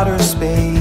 outer space.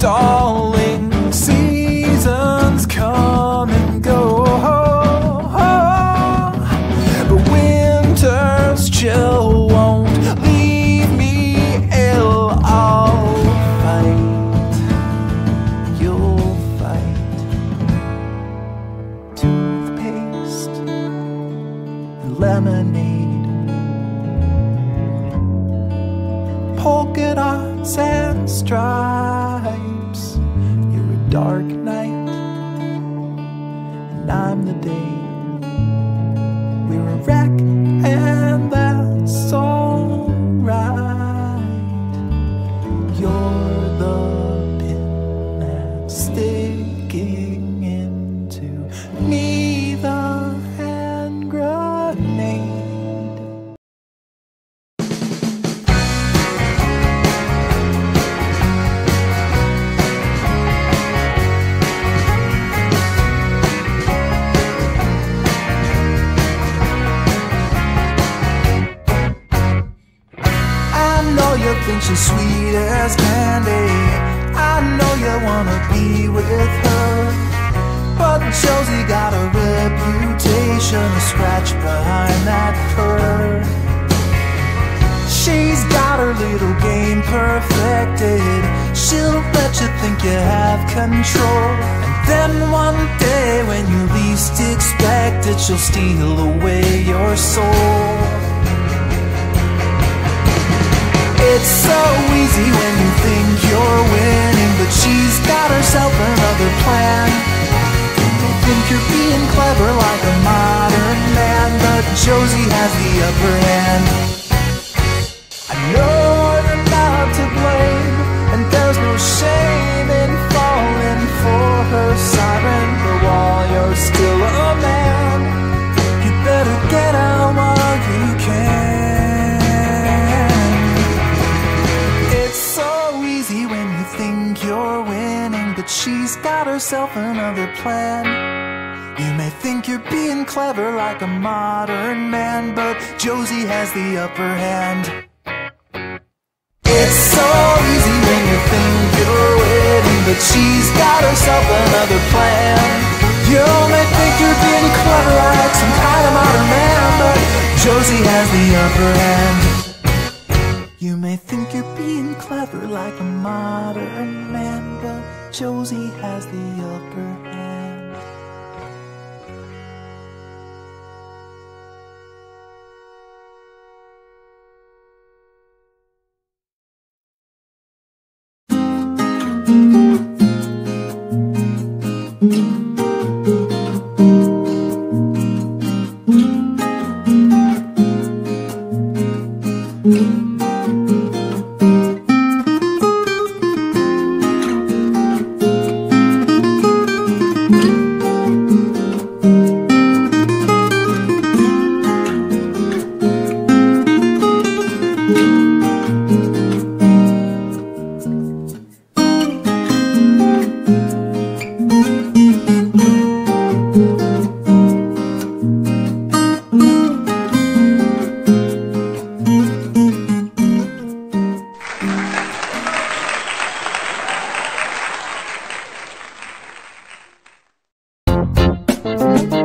stalling. Seasons come and go, but winter's chill won't leave me ill. I'll fight, you'll fight. Toothpaste and lemonade, polka dots and stripes. Know you think she's sweet as candy. I know you wanna be with her. But Josie got a reputation to scratch behind that purr. She's got her little game perfected. She'll let you think you have control. And then one day, when you least expect it, she'll steal away your soul. It's so easy when you think you're winning, but she's got herself another plan. You think you're being clever like a modern man, but Josie has the upper hand. Got herself another plan. You may think you're being clever like a modern man, but Josie has the upper hand. It's so easy when you think you're winning, but she's got herself another plan. You may think you're being clever like some kind of modern man, but Josie has the upper hand. You may think you're being clever like a modern man, but Josie has the upper hand. Mm -hmm. Música